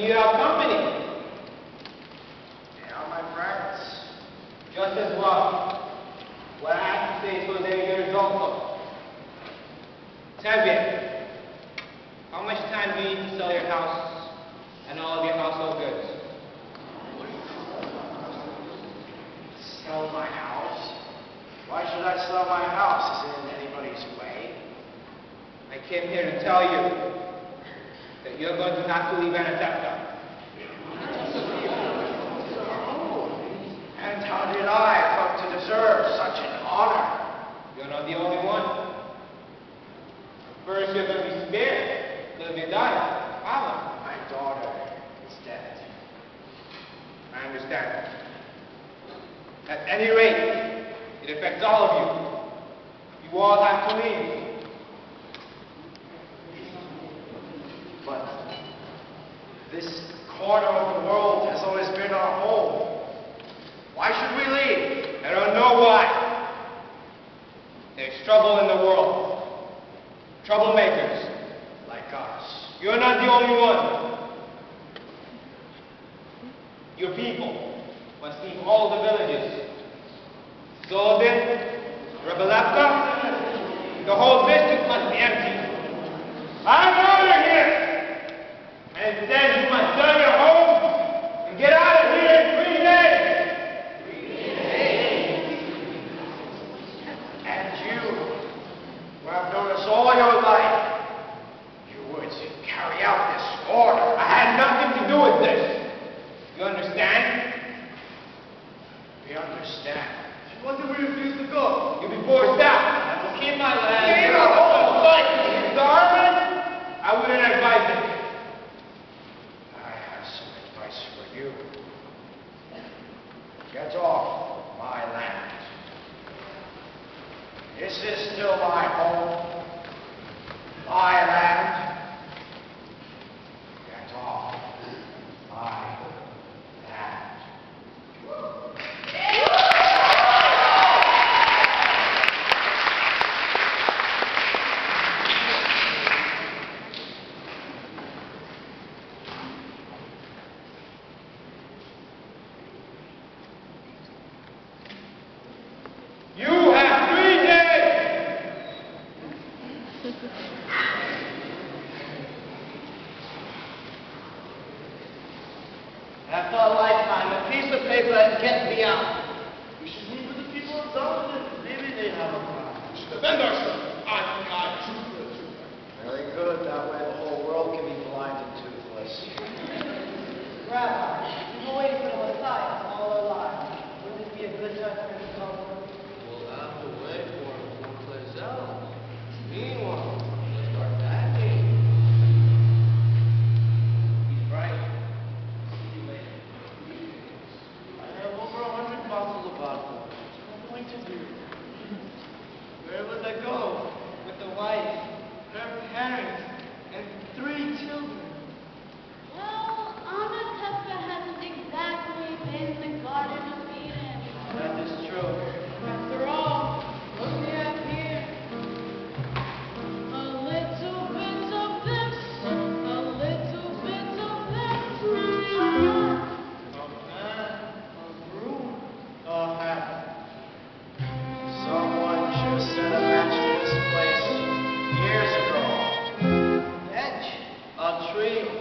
you have company. Yeah, my friends. Just as well. What I have to say is for their ears also. Tevye, how much time do you need to sell your house and all of your household goods? Sell my house? Why should I sell my house? Is it in anybody's way? I came here to tell you that you're going to to leave Anatevka. And how did I come to deserve such an honor? You're not the only one. First, you're going to be spared. Be died. Allah. My daughter is dead. I understand. At any rate, it affects all of you. You all have to leave. But this corner of the world has always been our home. Why should we leave? I don't know why. There's trouble in the world. Troublemakers. Like us. You're not the only one. Your people must leave all the villages. Zolden, Rebelepka, the whole district must be empty. I'm order here! And it says you must sell your home and get out of here in three days! And you, who have known us all your life, you would carry out this order. I had nothing to do with this. You understand? We understand. What did we refuse to go? You'll be forced out. I will keep my land. Keep it all. But starving? I wouldn't advise it. I have some advice for you. Get off my land. This is still my home, my land. Get off my land. You have three days. After a lifetime, a piece of paper can't be out. We should meet with the people of Dublin. Maybe they have a plan. Defend ourselves. I, I, trooper, trooper. Very good. That way the whole world can be blind and toothless. Rabbi, Amén.